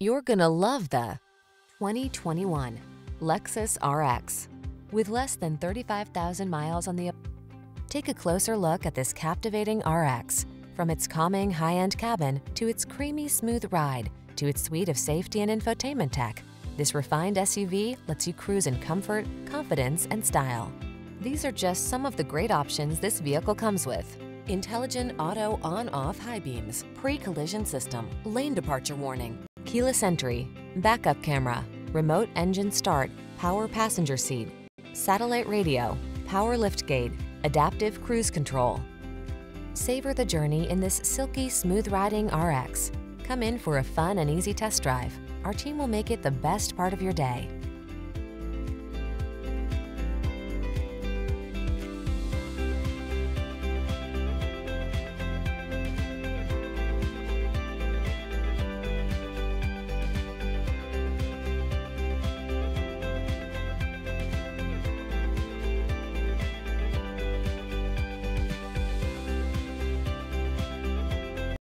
You're gonna love the 2021 Lexus RX. With less than 35,000 miles on the... Take a closer look at this captivating RX. From its calming high-end cabin to its creamy smooth ride to its suite of safety and infotainment tech, this refined SUV lets you cruise in comfort, confidence, and style. These are just some of the great options this vehicle comes with. Intelligent auto on-off high beams, pre-collision system, lane departure warning, keyless entry, backup camera, remote engine start, power passenger seat, satellite radio, power liftgate, adaptive cruise control. Savor the journey in this silky, smooth-riding RX. Come in for a fun and easy test drive. Our team will make it the best part of your day.